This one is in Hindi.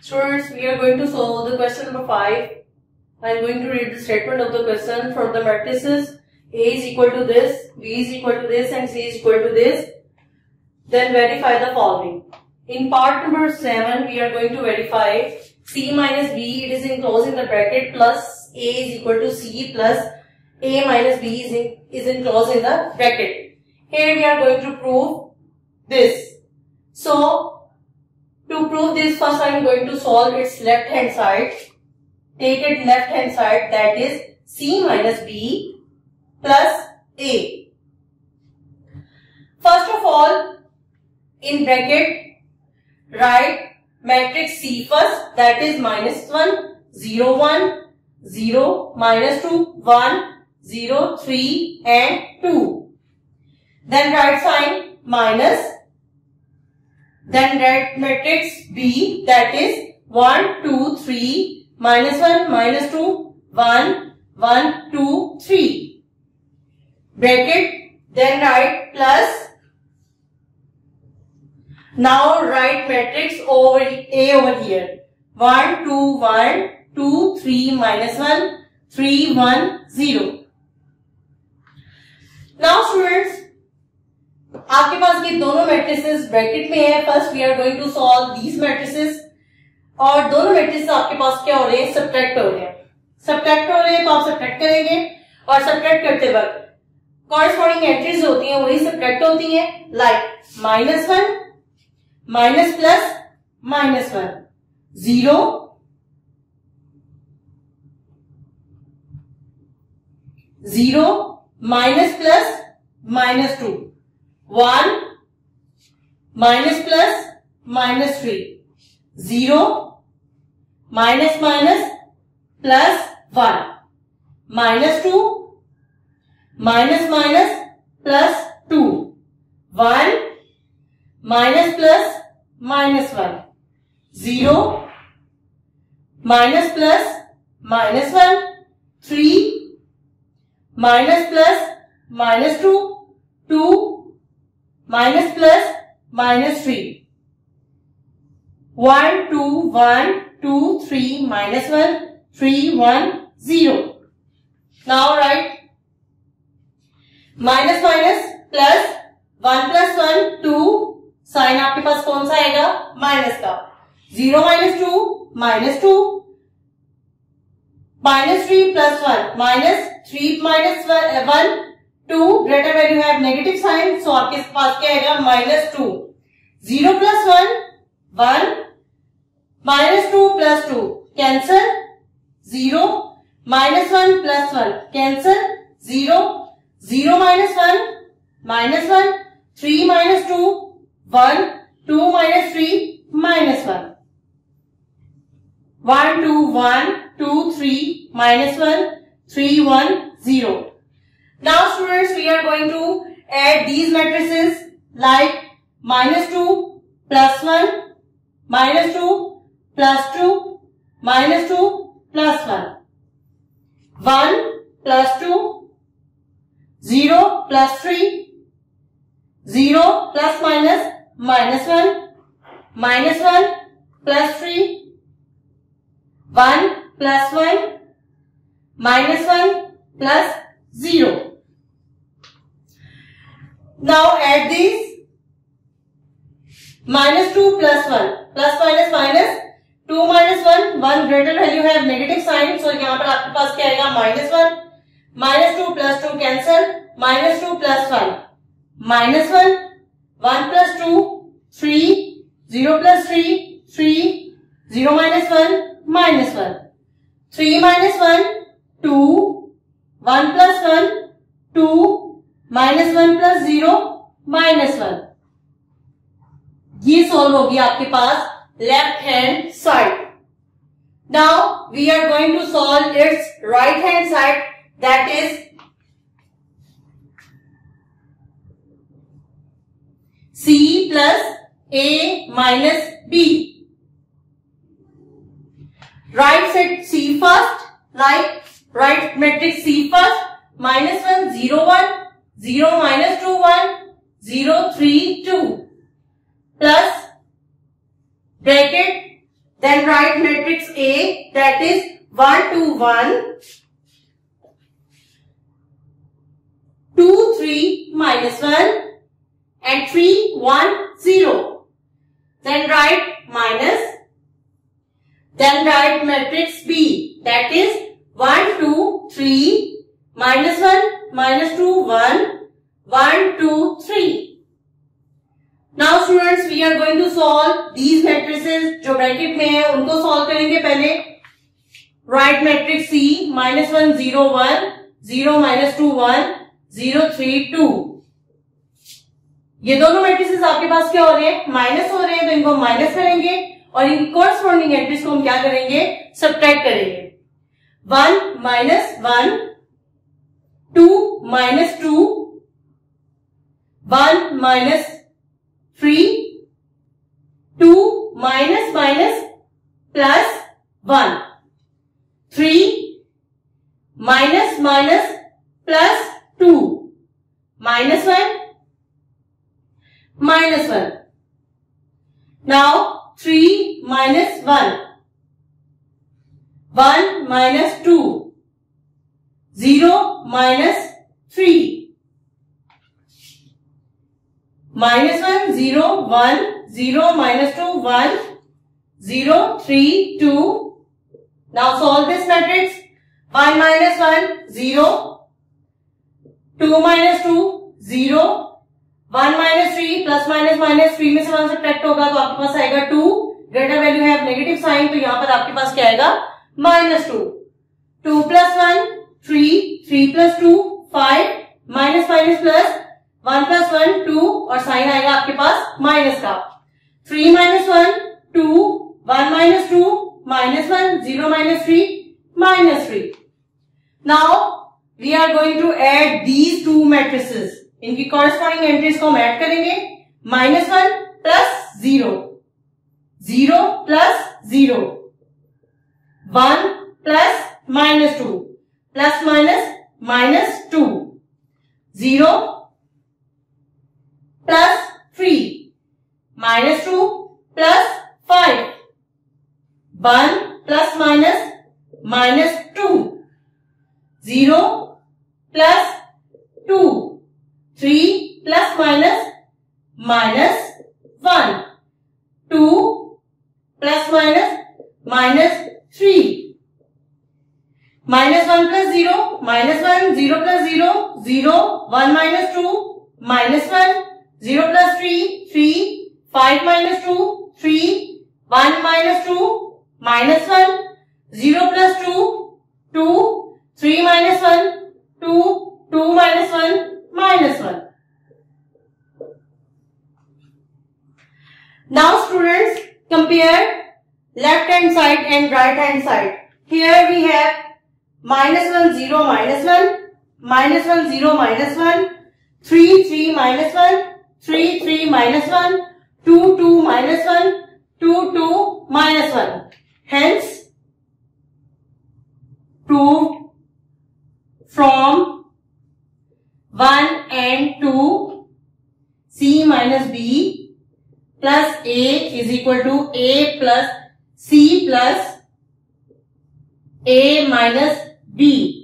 Students, we are going to solve the question number 5. I am going to read the statement of the question for the matrices A is equal to this, B is equal to this and C is equal to this. Then verify the following. In part number 7, we are going to verify C minus B, it is enclosed in the bracket plus A is equal to C plus A minus B is, in, is enclosed in the bracket. Here we are going to prove this. So, to prove this, first I am going to solve its left hand side. Take it left hand side that is C minus B plus A. First of all, in bracket, write matrix C first that is minus 1, 0, 1, 0, minus 2, 1, 0, 3 and 2. Then write sign minus then write matrix B that is 1, 2, 3, minus 1, minus 2, 1, 1, 2, 3. Bracket. Then write plus. Now write matrix over A over here. 1, 2, 1, 2, 3, minus 1, 3, 1, 0. Now students, आपके पास ये दोनों मैट्रिसेस ब्रैकेट में है. First we are going to solve these matrices और दोनों मैट्रिसेस आपके पास क्या हो रहे हैं? सब्ट्रैक्ट हो रहे हैं. सब्ट्रैक्ट हो रहे हैं तो आप सब्ट्रैक्ट करेंगे. और सब्ट्रैक्ट करते वक्त कॉरेस्पॉन्डिंग एंट्रीज होती हैं वही सब्ट्रैक्ट होती हैं. Like minus one minus plus minus one. Zero. Zero minus plus minus two. One. Minus plus minus three. Zero. Minus minus plus one. Minus two. Minus minus plus two. One. minus plus minus 1. 0 minus plus minus 1. 3 minus plus minus 2. 2 minus plus minus 3. 1, 2, 1, 2, 3, minus 1, 3, 1, 0. Now write minus minus plus 1 plus 1, 2, sign आपके पास कौन सा आएगा? माइनस का। Zero minus two minus two, minus three plus one, minus three minus one two, greater value है नेगेटिव साइन सो आपके पास क्या आएगा? Minus two. Zero plus one one, minus two plus two cancel zero, minus one plus one cancel zero zero minus one minus one, three minus 1, 2 minus 3, minus 1. 1, 2, 1, 2, 3, minus 1, 3, 1, 0. Now students, we are going to add these matrices like minus 2, plus 1, minus 2, plus 2, minus 2, plus 1. 1 plus 2, 0 plus 3, 0 plus minus minus one minus one plus three one plus one minus one plus zero now at this minus two plus one plus minus minus two minus one one greater value है नेगेटिव साइन सो यहाँ पर आपके पास क्या आएगा? Minus one minus two plus two cancel minus two plus one minus one 1 plus 2. 3. 0 plus 3. 3. 0 minus 1. Minus 1. 3 minus 1. 2. 1 plus 1. 2. Minus one plus zero, minus one ये सॉल्व होगी आपके पास left hand side now we are going to solve its right hand side that is C plus A minus B. Write set C first. like write matrix C first. Minus 1, 0, 1. 0, minus 2, 1. 0, 3, 2. Plus bracket. Then write matrix A that is 1, 2, 1. 2, 3, minus 1 and 3 1, 0. Then write minus. Then write matrix B. That is 1, 2, 3, minus 1, minus 2, 1, 1, 2, 3. Now students, we are going to solve these matrices जो bracket में है उनको solve करेंगे पहले Write matrix C minus 1, 0, 1, 0, minus 2, 1, 0, 3, 2. ये दोनों मैट्रिसेस आपके पास क्या हो रहे हैं? माइनस हो रहे हैं तो इनको माइनस करेंगे और इनकी कोरस्पॉन्डिंग एंट्रीज को हम क्या करेंगे? सब्ट्रैक्ट करेंगे। One minus one two minus two one minus three two minus minus plus one three minus minus minus 1. Now 3 minus 1. 1 minus 2. 0 minus 3. Minus 1, 0, 1, 0, minus 2, 1, 0, 3, 2. Now solve this matrix. 1 minus 1, 0. 2 minus 2, 0. One minus three plus minus minus three में से वन सब्ट्रैक्ट होगा तो आपके पास आएगा टू। ग्रेटर वैल्यू है नेगेटिव साइन तो यहाँ पर आपके पास क्या आएगा? Minus two. Two plus one, three three plus two, five, minus minus plus one plus one, two, और साइन आएगा आपके पास माइनस का। Three minus one, two, one minus two, minus one, zero minus three minus three. Now we are going to add these two matrices इनकी कॉरेस्पॉन्डिंग एंट्रीज को हम ऐड करेंगे। Minus one plus zero zero plus zero one plus minus two plus minus minus two zero plus three minus two plus five one plus minus minus two zero plus two three plus minus minus one two plus minus minus three minus one plus zero minus one zero plus zero zero one minus two minus one zero plus three three five minus two three one minus two minus one zero plus two two three minus one two two minus one minus 1. Now students compare left hand side and right hand side. Here we have minus 1 0 minus 1 minus 1 0 minus 1 3 3 minus 1 3 3 minus 1 2 2 minus 1 2 2 minus 1. Hence proved from 1 and 2 C minus B plus A is equal to A plus C plus A minus B.